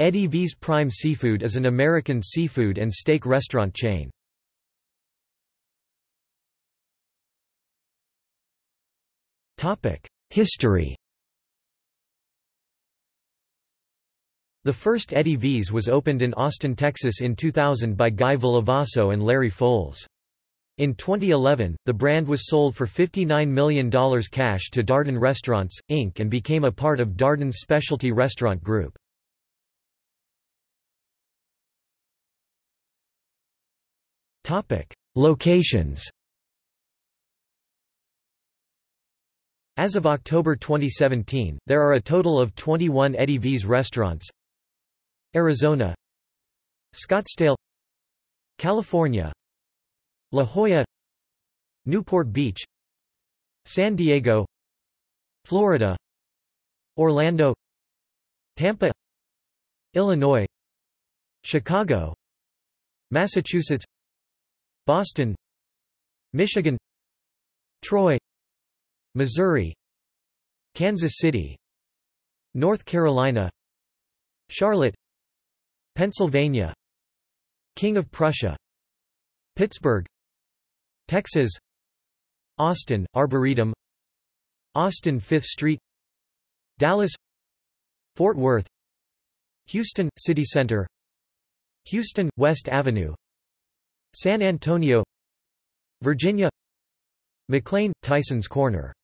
Eddie V's Prime Seafood is an American seafood and steak restaurant chain. History The first Eddie V's was opened in Austin, Texas in 2000 by Guy Villavaso and Larry Foles. In 2011, the brand was sold for $59 million cash to Darden Restaurants, Inc. and became a part of Darden's Specialty Restaurant Group. Locations. As of October 2017, there are a total of 21 Eddie V's restaurants. Arizona. Scottsdale. California. La Jolla. Newport Beach. San Diego. Florida. Orlando. Tampa. Illinois. Chicago. Massachusetts Boston Michigan Troy Missouri Kansas City North Carolina Charlotte Pennsylvania King of Prussia Pittsburgh Texas Austin, Arboretum Austin 5th Street Dallas Fort Worth Houston, City Center Houston, West Avenue San Antonio Virginia McLean, Tyson's Corner